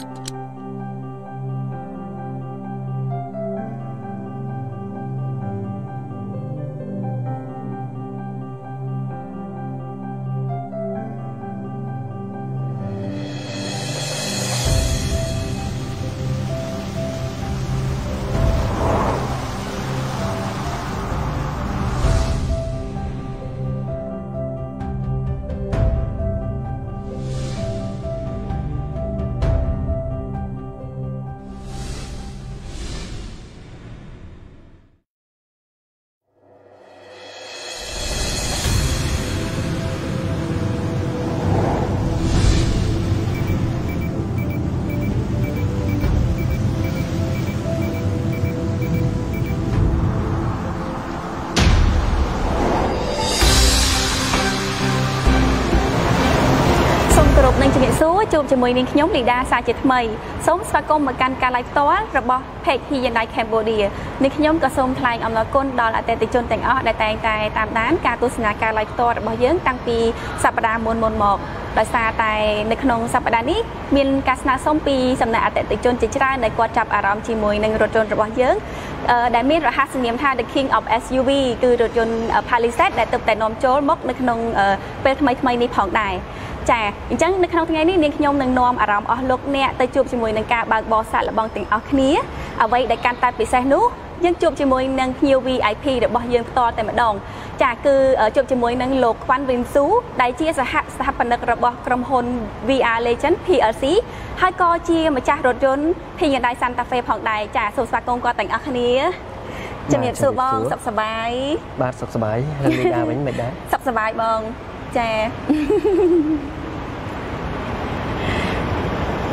you ។ជួបជាមួយនាងខ្ញុំលីដាសាជាថ្មីសូមស្វាគមន៍មកកាន់ការ live ផ្ទាល់របស់ page Hyundai Cambodia នាងខ្ញុំក៏សូមថ្លែងអំណរគុណដល់អតិថិជនទាំងអស់ដែលតែងតែតាមដានការទស្សនាការ live ផ្ទាល់របស់យើងតាំងពីសប្តាហ៍មុនមុនមកដោយសារតែនៅក្នុងសប្តាហ៍នេះមានការស្នើសុំពីសំណាក់អតិថិជនជាច្រើនដែលគាត់ចាប់អារម្មណ៍ជាមួយនឹងរថយន្តរបស់យើងដែលមានរហស្សនាមថា The King of SUV គឺរថយន្ត Palisade ដែលទើបតែនាំចូលមកនៅក្នុងពេលថ្មីៗនេះផងដែរ ចាអញ្ចឹងនៅក្នុងថ្ងៃនេះនាងខ្ញុំនឹងនាំអារម្មណ៍អស់លោកអ្នកទៅជួបជាមួយនឹងការបើកបរសាកល្បងទាំងអស់គ្នាអ្វីដែលកាន់តែពិសេសនោះយើងជួបជាមួយនឹងភ្ញៀវ VIP របស់យើងផ្ទាល់តែម្ដងចាគឺជួបជាមួយនឹងលោកខ្វាន់វិនស៊ូដែលជាសហស្ថាបនិករបស់ក្រុមហ៊ុន VR Legend PLC ហើយក៏ជាម្ចាស់រថយន្ត Hyundai Santa Fe ផងដែរចាសូមស្វាគមន៍គាត់ទាំងអស់គ្នាជំរាបសួរបងសុខសប្បាយបាទសុខសប្បាយហើយមីដាវិញមិនដែរសុខសប្បាយបង ចា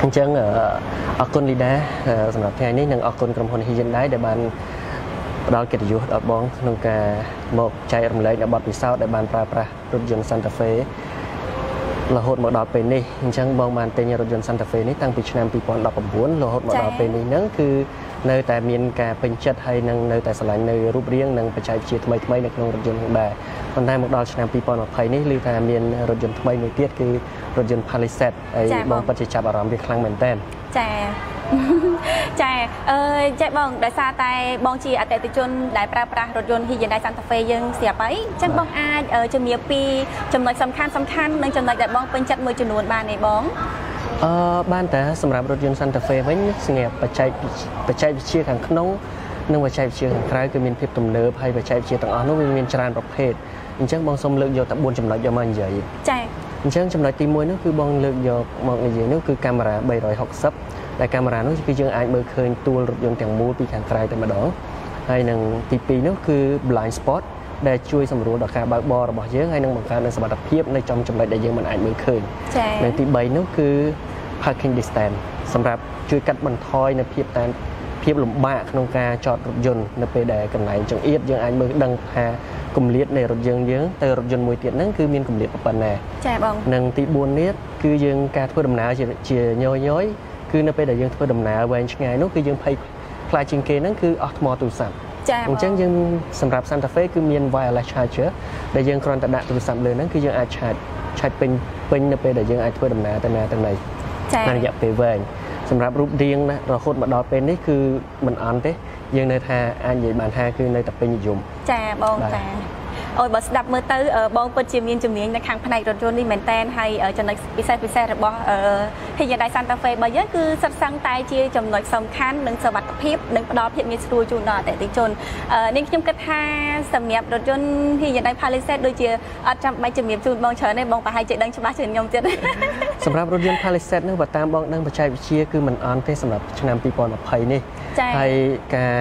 អញ្ចឹងអរគុណលីដាសម្រាប់ថ្ងៃនេះនិងអរគុណក្រុមហ៊ុន Hyundai ដែលបានផ្ដល់កិត្តិយសដល់បងក្នុងការមកចែករំលែកនៅបទពិសោធន៍ដែលបានប្រើប្រាស់រថយន្ត Santa Fe រហូតមកដល់ពេលនេះអញ្ចឹងបងបានទិញរថយន្ត Santa Fe នេះតាំងពីឆ្នាំ2019រហូតមកដល់ពេលនេះហ្នឹងគឺ នៅតែមានការពេញចិត្តហើយនឹងនៅតែឆ្លាញ់នៅរូបរាងនិងបច្ចេកវិទ្យាថ្មីថ្មីនៅក្នុងរថយន្តហ្នឹងដែរប៉ុន្តែមកដល់ឆ្នាំ2020នេះឮថាមានរថយន្តថ្មីមួយទៀតគឺរថយន្ត Palisade ហើយបងពិតជាចាប់អារម្មណ៍វាខ្លាំងមែនតើចាចាអឺចេះបងដោយសារតែបងជាអតិថិជនដែលប្រើប្រាស់រថយន្ត Hyundai Santa Fe យើងស្រាប់ហើយអញ្ចឹងបងអាចជំរាបពីចំណុចសំខាន់សំខាន់និងចំណុចដែលបងពេញចិត្តមួយចំនួនបានទេបង អឺបានតែសម្រាប់រថយន្ត Santa Fe វិញស្ងាត់បច្ចេកបច្ចេកវិទ្យាខាងក្នុងនិងបច្ចេកវិទ្យាខាងក្រៅគឺមានភាពទំនើបហើយបច្ចេកវិទ្យាទាំងអស់នោះវាមានច្រើនប្រភេទអញ្ចឹងបងសូមលើកយកតែ4ចំណុចយកមកនិយាយចា៎អញ្ចឹងចំណុចទី1នោះគឺបងលើកយកមកនិយាយនោះគឺកាមេរ៉ា360ដែលកាមេរ៉ានោះគឺយើងអាចមើលឃើញទួលរថយន្តទាំងមូលពីខាងក្រៅតែម្ដងហើយនឹងទី2នោះគឺ blind spot ដែលជួយសម្រួលដល់ការបើកបររបស់យើងហើយនឹងបង្កើននូវសមត្ថភាពនៅចំចំណុចដែលយើងមិនអាចមើលឃើញចា៎និងទី3នោះគឺ parking distance សម្រាប់ជួយកាត់បន្ថយនៅភាពតានភាពលំបាកក្នុងការចតរថយន្តនៅពេលដែលកន្លែងចង្អៀតយើងអាចមើលដឹងថាគម្លាតនៃរថយន្តយើងទៅរថយន្តមួយទៀតហ្នឹងគឺមានគម្លាតប៉ុណ្ណាចាបងនិងទី4នេះគឺយើងការធ្វើដំណើរជាជាញយញយគឺនៅពេលដែលយើងធ្វើដំណើរវែងឆ្ងាយនោះគឺយើងភ័យខ្លាចជាងគេហ្នឹងគឺអស់ថ្មទូរស័ព្ទចា៎អញ្ចឹងយើងសម្រាប់ Santa Fe គឺមាន wireless charger ដែលយើងគ្រាន់តែដាក់ទូរស័ព្ទលើហ្នឹងគឺយើងអាចឆាតឆាតពេញពេញនៅពេលដែលយើងអាចធ្វើដំណើរទៅណាទៅណី ចា៎រយៈពេលវែងសម្រាប់រូបរាងណារហូតមកដល់ពេលនេះគឺមិនអន់ទេយើងនៅថាអាចនិយាយបានថាគឺនៅតែពេញនិយមចាបងចា អូយបើស្ដាប់មើលទៅបងពិតជាមានជំនាញនៅខាងផ្នែករថយន្តនេះមែនតែនហើយចំណុចពិសេសពិសេសរបស់ Hyundai Santa Fe របស់យើងគឺសិតសឹងតែជាចំណុចសំខាន់និងសុវត្ថិភាពនិងផ្ដល់ភាពងាយស្រួលជូនដល់អតិថិជននាងខ្ញុំគិតថាសម្រាប់រថយន្ត Hyundai Palisade ដូចជាអត់ចាំបាច់ជំរាបជូនបងច្រើនទេបងប្រហែលជាដឹងច្បាស់ជាងខ្ញុំទៀតសម្រាប់រថយន្ត Palisade នោះបើតាមបងដឹងបច្ចេកវិទ្យាគឺមិនអន់ទេសម្រាប់ឆ្នាំ2020នេះហើយការ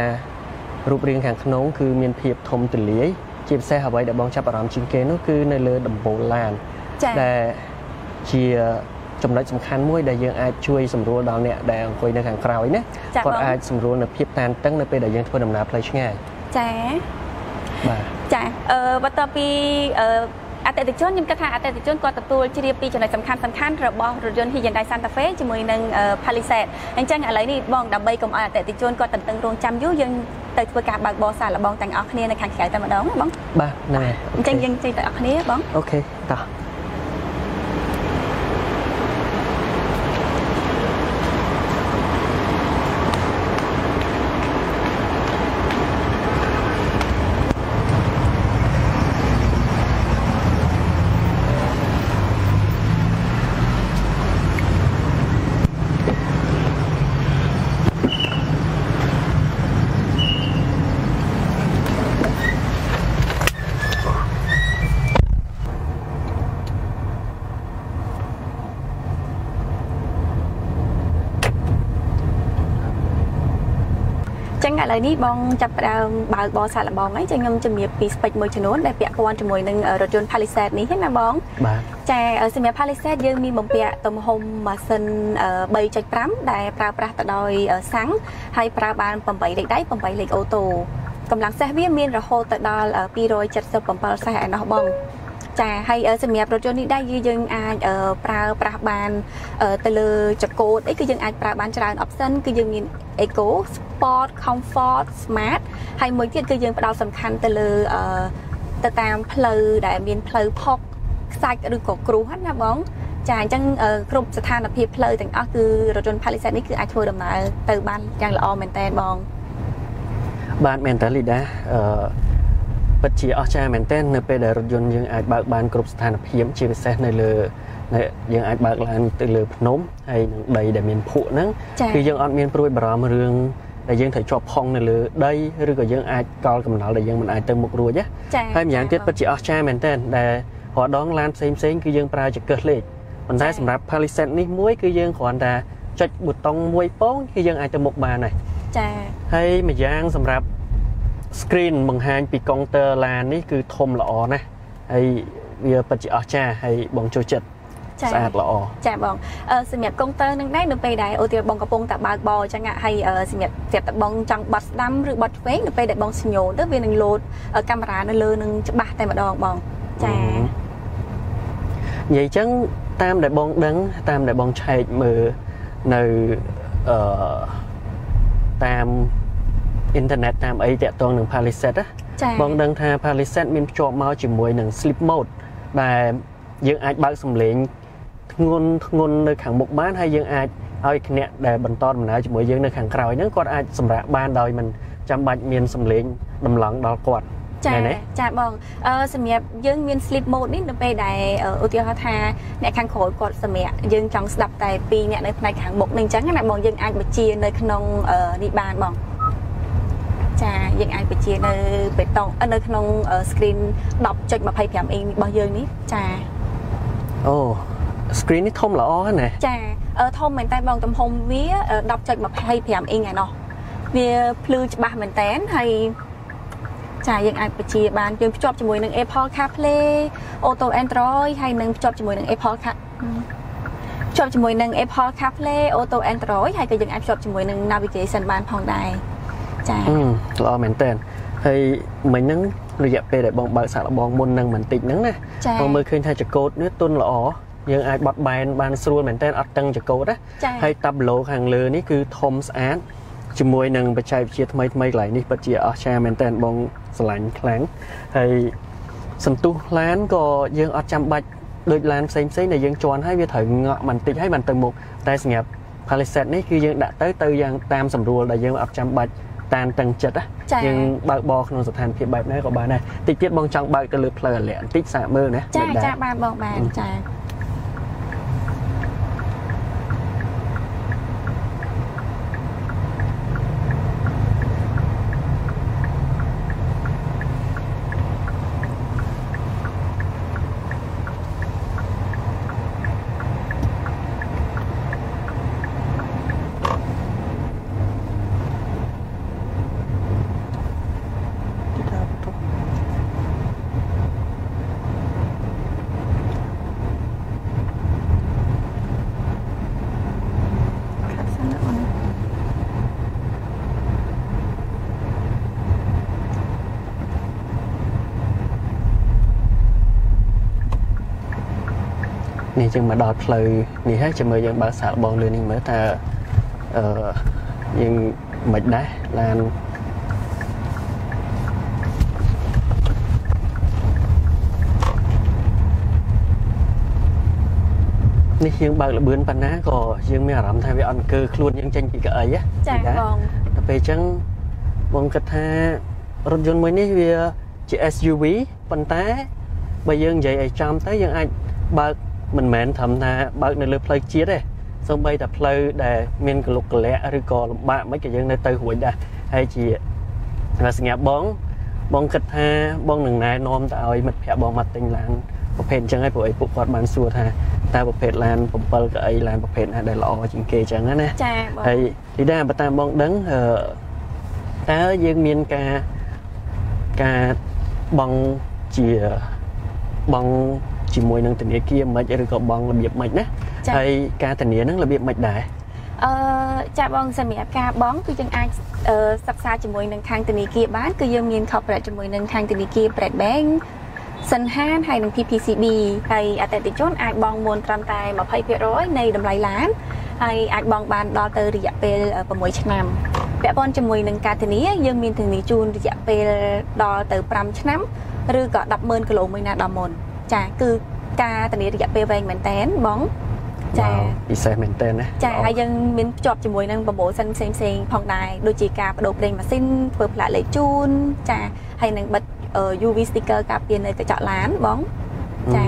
រូបរាងខាងក្នុងគឺមានភាពធំទូលាយ ជាពិសេសអ្វីដែលបងចាប់អារម្មណ៍ជាងគេនោះគឺនៅលើដំបូលឡានដែលជាចំណុចសំខាន់មួយដែលយើងអាចជួយសម្រួលដល់អ្នកដែលអង្គុយនៅខាងក្រោយណាគាត់អាចសម្រួលនៅភាពតានតឹងនៅពេលដែលយើងធ្វើដំណើរផ្លូវឆ្ងាយចាបាទចាអឺបន្ទាប់ពីអឺអតិថិជនខ្ញុំគិតថាអតិថិជនគាត់ទទួលជ្រាបពីចំណុចសំខាន់សំខាន់របស់រថយន្ត Hyundai Santa Fe ជាមួយនឹង Palisade អញ្ចឹងឥឡូវនេះបងដើម្បីកុំឲ្យអតិថិជនគាត់តន្ទឹងរង់ចាំយូរយើង ទៅធ្វើការបើកបរសាកល្បងទាំងអស់គ្នានៅខាងក្រៅតែម្ដងបងបាទហ្នឹងហើយអញ្ចឹងយើងចេញទៅអស់គ្នាបងអូខេតោះ ឥឡូវនេះបងចាប់ផ្ដើមបើកបរសាកល្បងហើយចឹងខ្ញុំជំរាបពីស្ពេចមួយចំនួនដែលពាក់ព័ន្ធជាមួយនឹងរថយន្ត Palisade នេះណាបងបាទចាសម្រាប់ Palisade យើងមានបំពាក់ទំហំម៉ាស៊ីន3.5ដែលប្រើប្រាស់ទៅដោយសាំងហើយប្រើបាន8លេខដៃ8លេខអូតូកម្លាំងសេះវាមានរហូតទៅដល់277សេះឯណោះបង ចាហើយសម្រាប់រថយន្តនេះដែរយើងអាចប្រើប្រាស់បានទៅលើចកូតអីគឺយើងអាចប្រើបានច្រើន option គឺយើងមាន Eco Sport Comfort Smart ហើយមួយទៀតគឺយើងផ្ដោតសំខាន់ទៅលើទៅតាមផ្លូវដែលមានផ្លូវផុកខ្សាច់ឬក៏គ្រួសណាបងចាអញ្ចឹងគ្រប់ស្ថានភាពផ្លូវទាំងអស់គឺរថយន្ត Palisade នេះគឺអាចធ្វើដំណើរទៅបានយ៉ាងល្អមែនតើបងបានមែនតើលីដាអឺ ពិតជាអស្ចារ្យមែនទែននៅពេលដែលរថយន្តយើងអាចបើកបានគ្រប់ស្ថានភាពជាពិសេសនៅលើយើងអាចបើកឡានទៅលើភ្នំហើយនឹងដីដែលមានភក់ហ្នឹងគឺយើងអត់មានព្រួយបារម្ភរឿងដែលយើងត្រូវជាប់ផុងនៅលើដីឬក៏យើងអាចកល់កំណល់ដែលយើងមិនអាចទៅមុខរួចណាហើយម្យ៉ាងទៀតពិតជាអស្ចារ្យមែនទែនដែលរាល់ដងឡានផ្សេងផ្សេងគឺយើងប្រើចង្កឹះលេខប៉ុន្តែសម្រាប់ Palisade នេះមួយគឺយើងគ្រាន់តែចុចប៊ូតុងមួយពងគឺយើងអាចទៅមុខបានហើយចា៎ហើយម្យ៉ាងសម្រាប់ screen បង្ហាញពីកុងទ័រឡាននេះគឺធំល្អណាស់ហើយវាពិតជាអស្ចារ្យហើយបងចូលចិត្តស្អាតល្អចាបងសម្រាប់កុងទ័រនឹងដែរនៅពេលដែលអូទាបងកំពុងតែបើកបរអញ្ចឹងហើយសម្រាប់ស្រាប់តែបងចង់បត់ស្ដាំឬបត់ឆ្វេងនៅពេលដែលបងសញ្ញោទៅវានឹងលោតកាមេរ៉ានៅលើនឹងច្បាស់តែម្ដងបងចានិយាយចឹងតាមដែលបងដឹងតាមដែលបងឆែកមើលនៅអឺតាម អ៊ីនធឺណិតតាមអីតាក់ទងនឹង Palisade បងដឹងថា Palisade មានភ្ជាប់មកជាមួយនឹង sleep mode ដែលយើងអាចបើកសំឡេងធ្ងន់ធ្ងន់នៅខាងមុខបានហើយយើងអាចឲ្យគណៈដែលបន្តដំណើរជាមួយយើងនៅខាងក្រោយហ្នឹងគាត់អាចសម្រាកបានដោយមិនចាំបាច់មានសំឡេងដំឡងដល់គាត់ចាចាបងអឺសម្រាប់យើងមាន sleep mode នេះនៅពេលដែលឧទាហរណ៍ថាអ្នកខាងក្រោយគាត់សម្រាប់យើងចង់ស្ដាប់តែ2អ្នកនៅផ្នែកខាងមុខនេះអញ្ចឹងណាបងយើងអាចបញ្ជានៅក្នុងនេះបានបង ចាយើងអាចបញ្ជានៅបេតុងនៅក្នុង screen 10.25 inch របស់យើងនេះចាអូ screen នេះធំល្អណាស់ចាធំមែនតើបងទំហំវា10.25 inch ឯណោះវាភ្លឺច្បាស់មែនតើហើយចាយើងអាចបញ្ជាបានយើងភ្ជាប់ជាមួយនឹង Apple CarPlay Auto Android ហើយនឹងភ្ជាប់ជាមួយនឹង Apple Car ភ្ជាប់ជាមួយនឹង Apple CarPlay Auto Android ហើយក៏យើងអាចភ្ជាប់ជាមួយនឹង Navigation បានផងដែរ ចាល្អមែនតើហើយមិញហ្នឹងរយៈពេលដែលបងបើកសាកល្បងមុននឹងបន្តិចហ្នឹងណាបងមើលឃើញថាចកោតនេះទុនល្អយើងអាចបត់បែនបានស្រួលមែនតើអត់តឹងចកោតណាហើយតាប់ឡូខាងលើនេះគឺធំស្អាតជាមួយនឹងបច្ចេកវិទ្យាថ្មីថ្មីកន្លែងនេះពិតជាអស្ចារ្យមែនតើបងស្រឡាញ់ខ្លាំងហើយសន្ទុះឡានក៏យើងអត់ចាំបាច់ដូចឡានផ្សេងផ្សេងដែលយើងជន់ហើយវាត្រូវងក់បន្តិចហើយបានទៅមុខតែសម្រាប់ Palisade នេះគឺយើងដាក់ទៅទៅយ៉ាងតាមស្រួលដែលយើងអត់ចាំបាច់ តានតឹងចិត្តយើងបើកបរក្នុងស្ថានភាពបែបណាក៏បានដែរតិចទៀតបងចង់បើកទៅលើផ្លូវអាលាក់បន្តិចសាកមើលណាចាចាបានបងបានចា នេះយើងមកដល់ផ្លូវនេះហើយចាំមើលយើងបើកសាកបងលឿននេះមើលតើអឺយើងមិនដែរឡាននេះយើងបើកលបឿនប៉ុណ្ណាក៏យើងមានអារម្មណ៍ថាវាអត់អង្គើខ្លួនយើងចេញពីកៅអីចាបងដល់ពេលអញ្ចឹងបងគិតថារថយន្តមួយនេះវាជា SUV ប៉ុន្តែបើយើងនិយាយឲ្យចំទៅយើងអាចបើក មិនមែនត្រឹមថាបើកនៅលើផ្លូវជាតិទេសូម្បីតែផ្លូវដែលមានកលុកកលាក់ឬក៏លំបាកមិនក៏យើងនៅទៅរួចដែរហើយជាសញ្ញាបងបងគិតថាបងនឹងណែនាំទៅឲ្យមិត្តភ័ក្តិបងមកទិញឡានប្រភេទអញ្ចឹងហើយព្រោះអីពួកគាត់បានសួរថាតើប្រភេទឡាន7កៅអីឡានប្រភេទណាដែលល្អជាងគេអញ្ចឹងណាចាបងហើយទីដែរបើតាមបងដឹងតើយើងមានការការបងជាបង ជាមួយនឹងធនាគារមិនឬក៏បង់របៀបមិនណាហើយការធានាហ្នឹងរបៀបមិនដែរអឺចាបងសម្រាប់ការបង់គឺយើងអាចសិក្សាជាមួយនឹងខាងធនាគារបានគឺយើងមាន corporate ជាមួយនឹងខាងធនាគារ Bread Bank សិនហានហើយនិង PPCB ហើយអតិថិជនអាចបង់មុនត្រឹមតែ20%នៃតម្លៃឡានហើយអាចបង់បានដល់ទៅរយៈពេល6ឆ្នាំពាក់ព័ន្ធជាមួយនឹងការធានាយើងមានធានាជូនរយៈពេលដល់ទៅ5ឆ្នាំឬក៏100,000គីឡូមួយណាដល់មុន ចាគឺការធានារយៈពេលវែងមែនតែនបងចាពិសេសមែនតើណាចាហើយយើងមានភ្ជាប់ជាមួយនឹងប្រម៉ូសិនផ្សេងផ្សេងផងដែរដូចជាការបដូរប្រេងម៉ាស៊ីនធ្វើផ្លាកលេខជូនចាហើយនឹងបិទ UV sticker ការពារនៅកញ្ចក់ឡានបងចា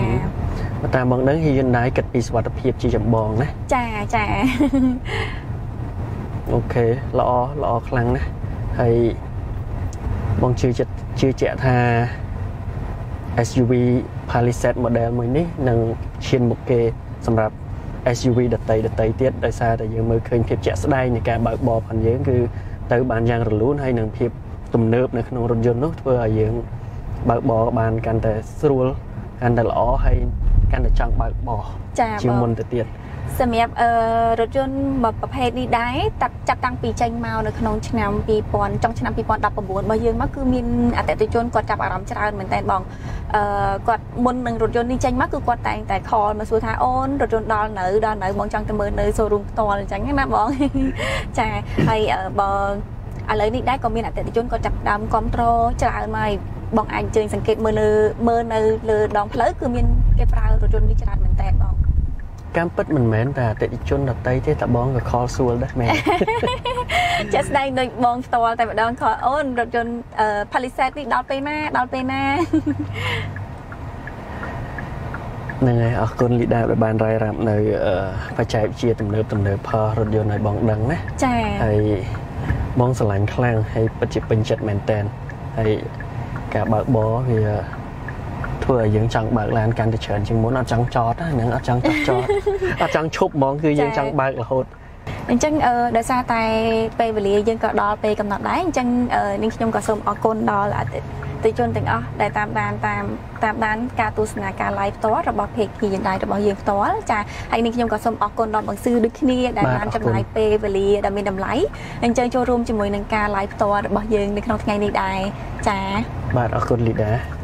បើតាមបងដឹង Hyundai គិតពីសុវត្ថិភាពជាចម្បងណាចាចាអូខេល្អល្អខ្លាំងណាស់ហើយបងជឿចិត្តជឿជាក់ថា SUV Palisade model មួយនេះនឹងឈានមុខគេសម្រាប់ SUV ដតីដតីទៀតដោយសារតែយើងមើលឃើញភាពជាក់ស្ដែងនៃការបើកបរផងយើងគឺទៅបានយ៉ាងរលូនហើយនឹងភាពទំនើបនៅក្នុងរថយន្តនោះធ្វើឲ្យយើងបើកបរបានកាន់តែស្រួលកាន់តែល្អហើយកាន់តែចង់បើកបរជាងមុនទៅទៀត សម្រាប់អឺរថយន្តមួយប្រភេទនេះដែរតាត់ចាប់តាំងពីចេញមកនៅក្នុងឆ្នាំ2000ចុងឆ្នាំ2019របស់យើងមកគឺមានអតិថិជនគាត់ចាប់អារម្មណ៍ច្រើនមែនតើបងអឺគាត់មុននឹងរថយន្តនេះចេញមកគឺគាត់តែងតែ call មកសួរថាអូនរថយន្តដល់នៅដល់នៅបងចង់ទៅមើលនៅ showroom ផ្ទាល់អញ្ចឹងណាបងចាហើយបងឥឡូវនេះដែរក៏មានអតិថិជនក៏ចាប់ដើមគ្រប់គ្រងច្រើនមកបងអាចអញ្ជើញសង្កេតមើលលើមើលនៅលើដងផ្លូវគឺមានគេប្រើរថយន្តនេះច្រើនមែនតើបង កម្មពិតមិនមែនតែអតិថិជនដតីទេតែបងក៏ខលសួលដែរមែនចាក់ស្ដែងដូចបងផ្ទាល់តែម្ដងខលអូនរថយន្ត Palisade នេះដល់ពេលណាដល់ពេលណាហ្នឹងហើយអរគុណលីដាដែលបានរាយរាប់នៅបច្ចេកវិទ្យាទំនើបទំនើបផលរថយន្តឲ្យបងដឹងណាចាហើយបងស្រឡាញ់ខ្លាំងហើយពិតជាពេញចិត្តមែនតើហើយការបើកបរវា ធ្វើឲ្យយើងចង់បើកឡានកាន់តែច្រើនជាងមុនអត់ចង់ចតហ្នឹងអត់ចង់ចតចតអត់ចង់ឈប់ហ្មងគឺយើងចង់បើករហូតអញ្ចឹងអឺដោយសារតែពេលវេលាយើងក៏ដល់ពេលកំណត់ដែរអញ្ចឹងនាងខ្ញុំក៏សូមអរគុណដល់អតិថិជនទាំងអស់ដែលតាមដានតាមតាមដានការទស្សនាការ live ផ្ទាល់របស់ page យន្តដៃរបស់យើងផ្ទាល់ចាហើយនាងខ្ញុំក៏សូមអរគុណដល់បងសឺដូចគ្នាដែលបានចំណាយពេលវេលាដ៏មានតម្លៃអញ្ចឹងចូលរួមជាមួយនឹងការ live ផ្ទាល់របស់យើងនៅក្នុងថ្ងៃនេះដែរចាបាទអរគុណលីដា